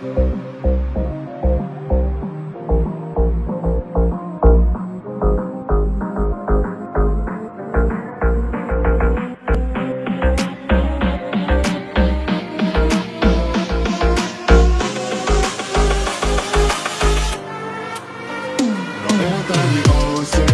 Nunca me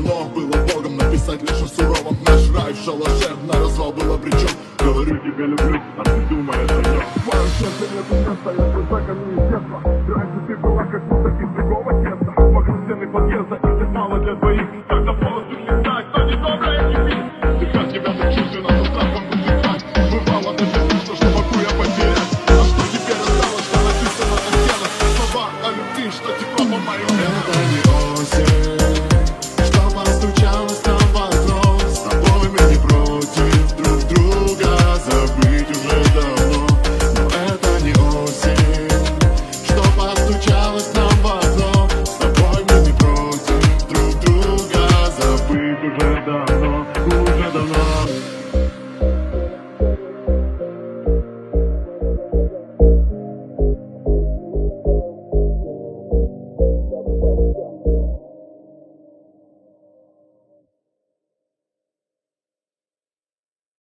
дано было Богом Написать лишь о суровом. Наш рай в шалаше на развал было причем Говорю тебе люблю, а ты думаешь о нем Мое сердце нету места, я твой закон детства Раньше ты была как будто из другого теста. Вокруг стены подъезда, и ты мало для двоих Тогда